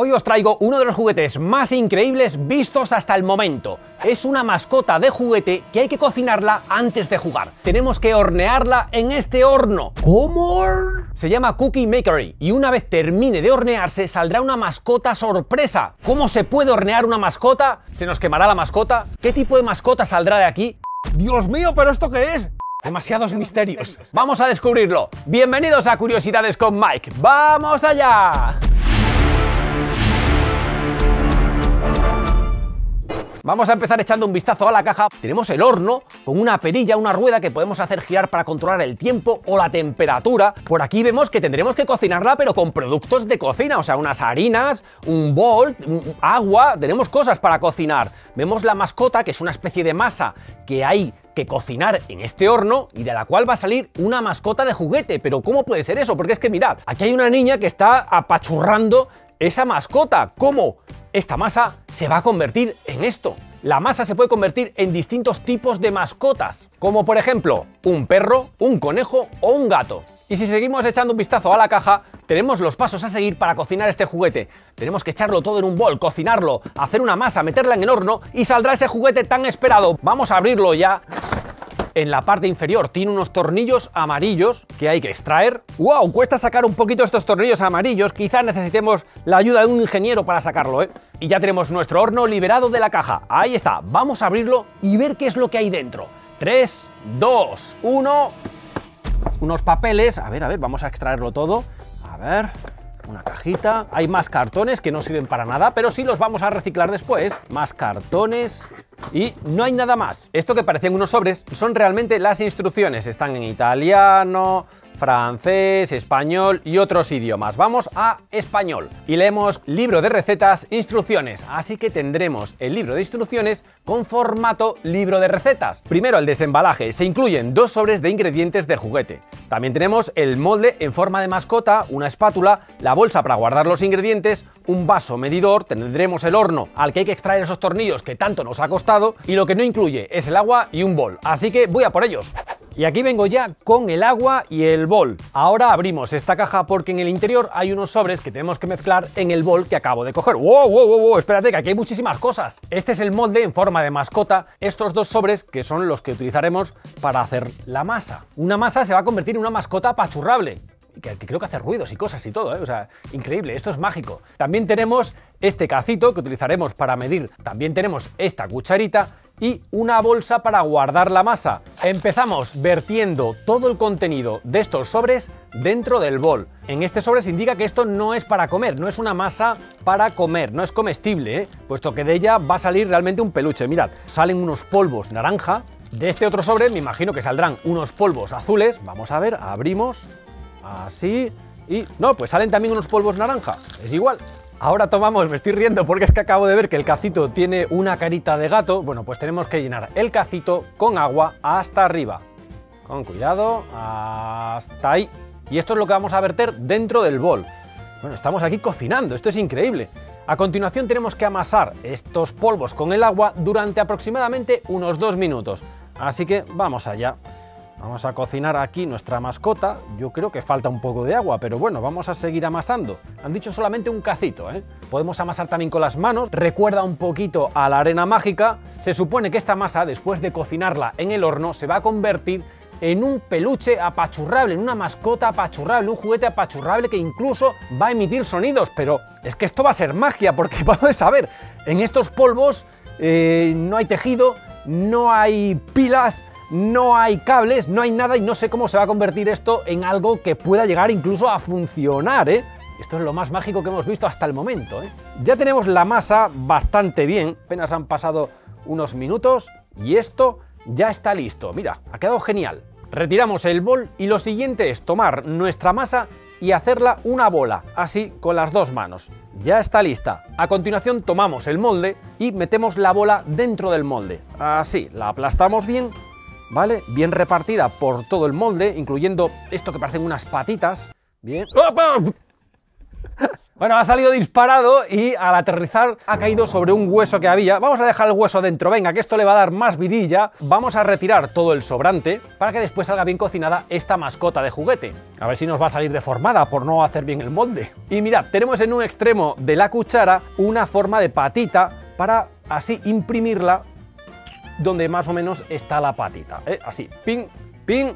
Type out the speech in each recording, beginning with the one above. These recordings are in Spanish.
Hoy os traigo uno de los juguetes más increíbles vistos hasta el momento. Es una mascota de juguete que hay que cocinarla antes de jugar. Tenemos que hornearla en este horno. ¿Cómo? Se llama Cookie Makery y una vez termine de hornearse saldrá una mascota sorpresa. ¿Cómo se puede hornear una mascota? ¿Se nos quemará la mascota? ¿Qué tipo de mascota saldrá de aquí? Dios mío, pero ¿esto qué es? Demasiados misterios. Vamos a descubrirlo. Bienvenidos a Curiosidades con Mike. ¡Vamos allá! Vamos a empezar echando un vistazo a la caja. Tenemos el horno con una perilla, una rueda que podemos hacer girar para controlar el tiempo o la temperatura. Por aquí vemos que tendremos que cocinarla pero con productos de cocina, o sea, unas harinas, un bol, agua, tenemos cosas para cocinar. Vemos la mascota que es una especie de masa que hay que cocinar en este horno y de la cual va a salir una mascota de juguete. Pero ¿cómo puede ser eso? Porque es que mirad, aquí hay una niña que está apachurrando esa mascota. ¿Cómo? Esta masa se va a convertir en esto. La masa se puede convertir en distintos tipos de mascotas, como por ejemplo un perro, un conejo o un gato. Y si seguimos echando un vistazo a la caja, tenemos los pasos a seguir para cocinar este juguete. Tenemos que echarlo todo en un bol, cocinarlo, hacer una masa, meterla en el horno y saldrá ese juguete tan esperado. Vamos a abrirlo ya en la parte inferior tiene unos tornillos amarillos que hay que extraer. ¡Wow! Cuesta sacar un poquito estos tornillos amarillos. Quizás necesitemos la ayuda de un ingeniero para sacarlo, ¿eh? Y ya tenemos nuestro horno liberado de la caja. Ahí está. Vamos a abrirlo y ver qué es lo que hay dentro. 3, 2, 1... Unos papeles. A ver, a ver, vamos a extraerlo todo. A ver una cajita. Hay más cartones que no sirven para nada, pero sí los vamos a reciclar después. Más cartones. Y no hay nada más. Esto que parecen unos sobres son realmente las instrucciones. Están en italiano, francés, español y otros idiomas. Vamos a español y leemos libro de recetas, instrucciones. Así que tendremos el libro de instrucciones con formato libro de recetas. Primero el desembalaje. Se incluyen dos sobres de ingredientes de juguete. También tenemos el molde en forma de mascota, una espátula, la bolsa para guardar los ingredientes, un vaso medidor, tendremos el horno al que hay que extraer esos tornillos que tanto nos ha costado y lo que no incluye es el agua y un bol. Así que voy a por ellos. Y aquí vengo ya con el agua y el bol. Ahora abrimos esta caja porque en el interior hay unos sobres que tenemos que mezclar en el bol que acabo de coger. ¡Wow, wow, wow! Espérate, que aquí hay muchísimas cosas. Este es el molde en forma de mascota. Estos dos sobres que son los que utilizaremos para hacer la masa. Una masa se va a convertir en una mascota apachurrable que, creo que hace ruidos y cosas y todo, ¿eh? o sea, increíble, esto es mágico. También tenemos este cacito que utilizaremos para medir, también tenemos esta cucharita y una bolsa para guardar la masa. Empezamos vertiendo todo el contenido de estos sobres dentro del bol. En este sobre se indica que esto no es para comer, no es una masa para comer, no es comestible, ¿eh? puesto que de ella va a salir realmente un peluche. Mirad, salen unos polvos naranja. De este otro sobre me imagino que saldrán unos polvos azules. Vamos a ver, abrimos, así, y no, pues salen también unos polvos naranja, es igual. Ahora tomamos, me estoy riendo porque es que acabo de ver que el cacito tiene una carita de gato. Bueno, pues tenemos que llenar el cacito con agua hasta arriba. Con cuidado, hasta ahí. Y esto es lo que vamos a verter dentro del bol. Bueno, estamos aquí cocinando, esto es increíble. A continuación tenemos que amasar estos polvos con el agua durante aproximadamente unos dos minutos. Así que vamos allá. Vamos a cocinar aquí nuestra mascota. Yo creo que falta un poco de agua, pero bueno, vamos a seguir amasando. Han dicho solamente un cacito, ¿eh? Podemos amasar también con las manos. Recuerda un poquito a la arena mágica. Se supone que esta masa, después de cocinarla en el horno, se va a convertir en un peluche apachurrable, en una mascota apachurrable, un juguete apachurrable que incluso va a emitir sonidos. Pero es que esto va a ser magia, porque vamos a ver, en estos polvos eh, no hay tejido, no hay pilas, no hay cables, no hay nada y no sé cómo se va a convertir esto en algo que pueda llegar incluso a funcionar, ¿eh? Esto es lo más mágico que hemos visto hasta el momento, ¿eh? Ya tenemos la masa bastante bien, apenas han pasado unos minutos y esto ya está listo. Mira, ha quedado genial. Retiramos el bol y lo siguiente es tomar nuestra masa y hacerla una bola, así con las dos manos. Ya está lista. A continuación tomamos el molde y metemos la bola dentro del molde. Así, la aplastamos bien ¿vale? Bien repartida por todo el molde, incluyendo esto que parecen unas patitas. Bien. Bueno, ha salido disparado y al aterrizar ha caído sobre un hueso que había. Vamos a dejar el hueso dentro, venga, que esto le va a dar más vidilla. Vamos a retirar todo el sobrante para que después salga bien cocinada esta mascota de juguete. A ver si nos va a salir deformada por no hacer bien el molde. Y mirad, tenemos en un extremo de la cuchara una forma de patita para así imprimirla donde más o menos está la patita. ¿eh? Así, ping, ping,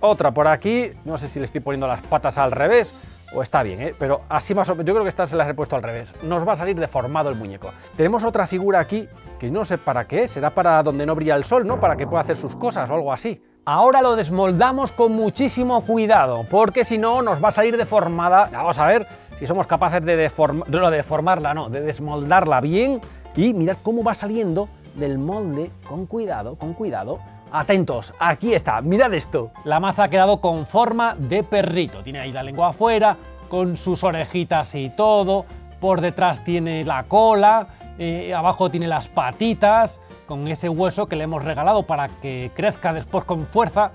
otra por aquí. No sé si le estoy poniendo las patas al revés o está bien, ¿eh? pero así más o menos, yo creo que estas se las he puesto al revés, nos va a salir deformado el muñeco. Tenemos otra figura aquí, que no sé para qué, será para donde no brilla el sol, ¿no? Para que pueda hacer sus cosas o algo así. Ahora lo desmoldamos con muchísimo cuidado, porque si no nos va a salir deformada, vamos a ver si somos capaces de, de deformarla, no, de desmoldarla bien, y mirad cómo va saliendo del molde, con cuidado, con cuidado, Atentos, aquí está, mirad esto. La masa ha quedado con forma de perrito. Tiene ahí la lengua afuera, con sus orejitas y todo. Por detrás tiene la cola, eh, abajo tiene las patitas, con ese hueso que le hemos regalado para que crezca después con fuerza.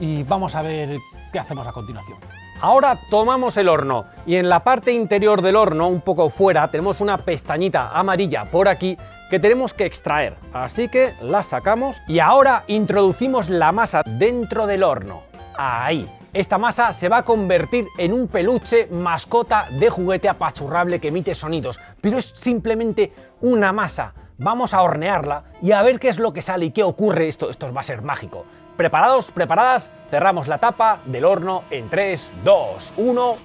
Y vamos a ver qué hacemos a continuación. Ahora tomamos el horno y en la parte interior del horno, un poco fuera, tenemos una pestañita amarilla por aquí que tenemos que extraer. Así que la sacamos y ahora introducimos la masa dentro del horno. Ahí. Esta masa se va a convertir en un peluche mascota de juguete apachurrable que emite sonidos, pero es simplemente una masa. Vamos a hornearla y a ver qué es lo que sale y qué ocurre. Esto, esto va a ser mágico. ¿Preparados? ¿Preparadas? Cerramos la tapa del horno en 3, 2, 1...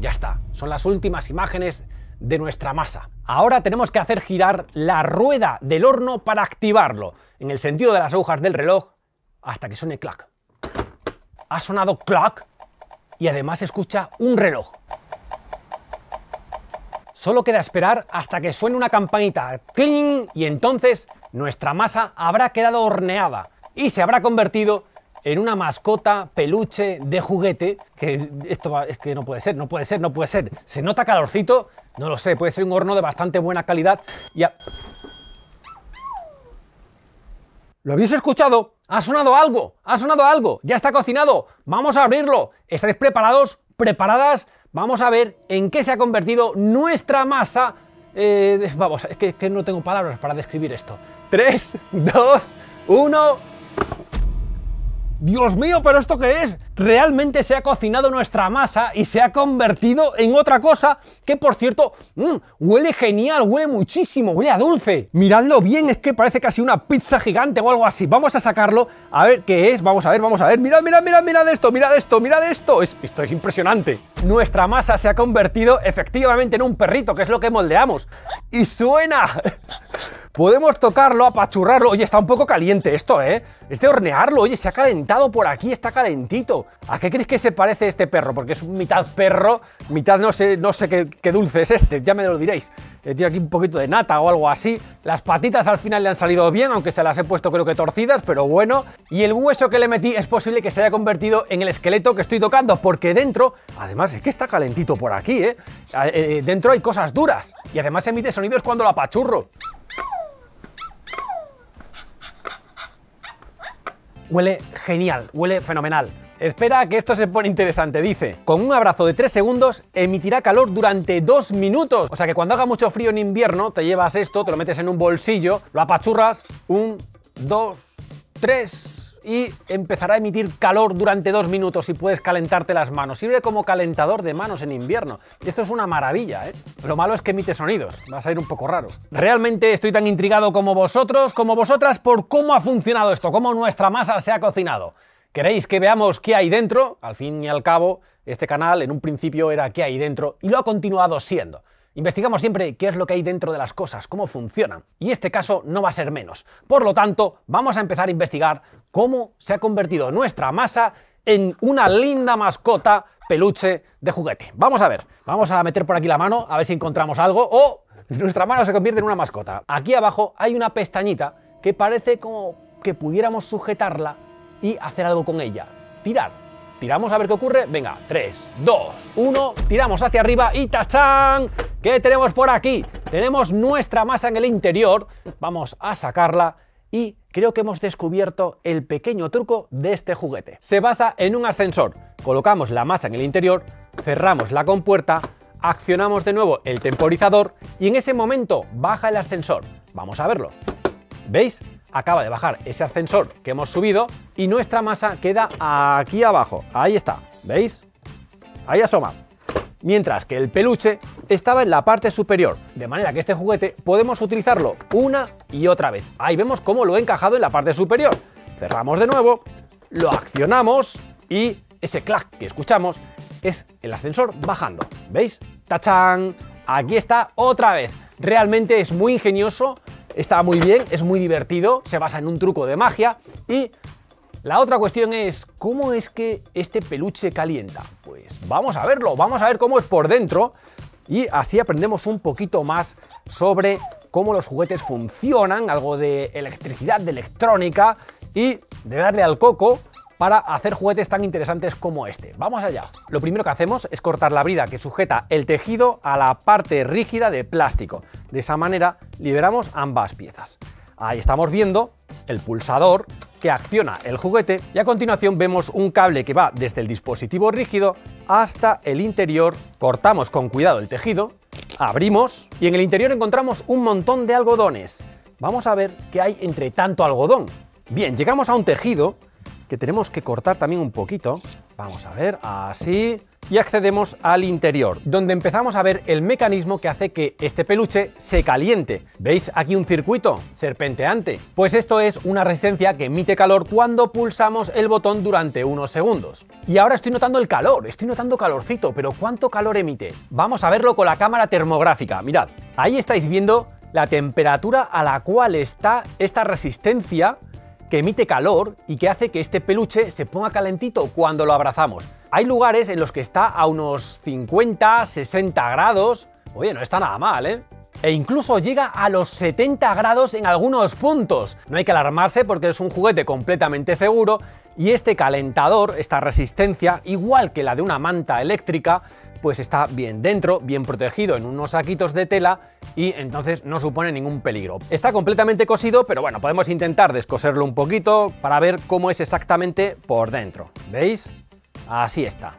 Ya está. Son las últimas imágenes de nuestra masa. Ahora tenemos que hacer girar la rueda del horno para activarlo, en el sentido de las agujas del reloj, hasta que suene clac. Ha sonado clac y además escucha un reloj. Solo queda esperar hasta que suene una campanita ¡cling! y entonces nuestra masa habrá quedado horneada y se habrá convertido en una mascota peluche de juguete, que esto es que no puede ser, no puede ser, no puede ser. Se nota calorcito, no lo sé, puede ser un horno de bastante buena calidad. Ya. ¿Lo habéis escuchado? Ha sonado algo, ha sonado algo, ya está cocinado, vamos a abrirlo. ¿Estáis preparados? ¿Preparadas? Vamos a ver en qué se ha convertido nuestra masa. Eh, vamos, es que, es que no tengo palabras para describir esto. 3, 2, 1... Dios mío, pero ¿esto qué es? Realmente se ha cocinado nuestra masa y se ha convertido en otra cosa que, por cierto, mmm, huele genial, huele muchísimo, huele a dulce. Miradlo bien, es que parece casi una pizza gigante o algo así. Vamos a sacarlo, a ver qué es, vamos a ver, vamos a ver. Mirad, mirad, mirad, mirad esto, mirad esto, mirad esto. esto es impresionante. Nuestra masa se ha convertido efectivamente en un perrito, que es lo que moldeamos. Y suena... Podemos tocarlo, apachurrarlo. Oye, está un poco caliente esto, ¿eh? Este hornearlo, oye, se ha calentado por aquí, está calentito. ¿A qué crees que se parece este perro? Porque es mitad perro, mitad no sé, no sé qué, dulce es este, ya me lo diréis. Eh, tiene aquí un poquito de nata o algo así. Las patitas al final le han salido bien, aunque se las he puesto creo que torcidas, pero bueno. Y el hueso que le metí es posible que se haya convertido en el esqueleto que estoy tocando, porque dentro, además es que está calentito por aquí, ¿eh? eh, eh dentro hay cosas duras. Y además emite sonidos cuando lo apachurro. Huele genial, huele fenomenal. Espera que esto se pone interesante, dice, con un abrazo de 3 segundos emitirá calor durante 2 minutos. O sea que cuando haga mucho frío en invierno, te llevas esto, te lo metes en un bolsillo, lo apachurras, 1, 2, 3 y empezará a emitir calor durante dos minutos y puedes calentarte las manos. Sirve como calentador de manos en invierno. Y esto es una maravilla, ¿eh? Lo malo es que emite sonidos, va a ser un poco raro. Realmente estoy tan intrigado como vosotros, como vosotras, por cómo ha funcionado esto, cómo nuestra masa se ha cocinado. ¿Queréis que veamos qué hay dentro? Al fin y al cabo, este canal en un principio era qué hay dentro y lo ha continuado siendo. Investigamos siempre qué es lo que hay dentro de las cosas, cómo funcionan, y este caso no va a ser menos. Por lo tanto, vamos a empezar a investigar cómo se ha convertido nuestra masa en una linda mascota peluche de juguete. Vamos a ver, vamos a meter por aquí la mano a ver si encontramos algo o nuestra mano se convierte en una mascota. Aquí abajo hay una pestañita que parece como que pudiéramos sujetarla y hacer algo con ella. Tirar. Tiramos a ver qué ocurre. Venga, 3, 2, 1. Tiramos hacia arriba y ¡tachán! ¿Qué tenemos por aquí? Tenemos nuestra masa en el interior. Vamos a sacarla y creo que hemos descubierto el pequeño truco de este juguete. Se basa en un ascensor. Colocamos la masa en el interior, cerramos la compuerta, accionamos de nuevo el temporizador y en ese momento baja el ascensor. Vamos a verlo. ¿Veis? Acaba de bajar ese ascensor que hemos subido y nuestra masa queda aquí abajo. Ahí está. ¿Veis? Ahí asoma. Mientras que el peluche estaba en la parte superior, de manera que este juguete podemos utilizarlo una y otra vez. Ahí vemos cómo lo he encajado en la parte superior. Cerramos de nuevo, lo accionamos y ese clac que escuchamos es el ascensor bajando. ¿Veis? ¡Tachán! Aquí está otra vez. Realmente es muy ingenioso, está muy bien, es muy divertido, se basa en un truco de magia. Y la otra cuestión es, ¿cómo es que este peluche calienta? Pues vamos a verlo, vamos a ver cómo es por dentro. Y así aprendemos un poquito más sobre cómo los juguetes funcionan, algo de electricidad, de electrónica. Y de darle al coco para hacer juguetes tan interesantes como este. Vamos allá. Lo primero que hacemos es cortar la brida que sujeta el tejido a la parte rígida de plástico. De esa manera liberamos ambas piezas. Ahí estamos viendo el pulsador que acciona el juguete y a continuación vemos un cable que va desde el dispositivo rígido hasta el interior. Cortamos con cuidado el tejido, abrimos y en el interior encontramos un montón de algodones. Vamos a ver qué hay entre tanto algodón. Bien, llegamos a un tejido que tenemos que cortar también un poquito. Vamos a ver, así. Y accedemos al interior, donde empezamos a ver el mecanismo que hace que este peluche se caliente. ¿Veis aquí un circuito serpenteante? Pues esto es una resistencia que emite calor cuando pulsamos el botón durante unos segundos. Y ahora estoy notando el calor, estoy notando calorcito, pero ¿cuánto calor emite? Vamos a verlo con la cámara termográfica. Mirad, ahí estáis viendo la temperatura a la cual está esta resistencia que emite calor y que hace que este peluche se ponga calentito cuando lo abrazamos. Hay lugares en los que está a unos 50, 60 grados. Oye, no está nada mal, ¿eh? E incluso llega a los 70 grados en algunos puntos. No hay que alarmarse porque es un juguete completamente seguro y este calentador, esta resistencia, igual que la de una manta eléctrica, pues está bien dentro, bien protegido en unos saquitos de tela y entonces no supone ningún peligro. Está completamente cosido, pero bueno, podemos intentar descoserlo un poquito para ver cómo es exactamente por dentro. ¿Veis? Así está.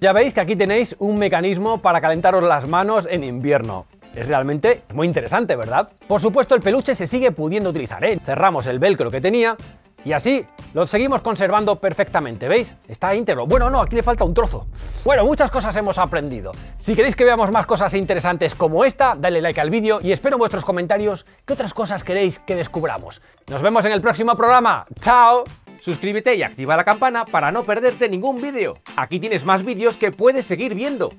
Ya veis que aquí tenéis un mecanismo para calentaros las manos en invierno. Es realmente muy interesante, ¿verdad? Por supuesto, el peluche se sigue pudiendo utilizar, ¿eh? Cerramos el velcro que tenía y así lo seguimos conservando perfectamente, ¿veis? Está íntegro. Bueno, no, aquí le falta un trozo. Bueno, muchas cosas hemos aprendido. Si queréis que veamos más cosas interesantes como esta, dale like al vídeo y espero vuestros comentarios qué otras cosas queréis que descubramos. Nos vemos en el próximo programa. ¡Chao! Suscríbete y activa la campana para no perderte ningún vídeo. Aquí tienes más vídeos que puedes seguir viendo.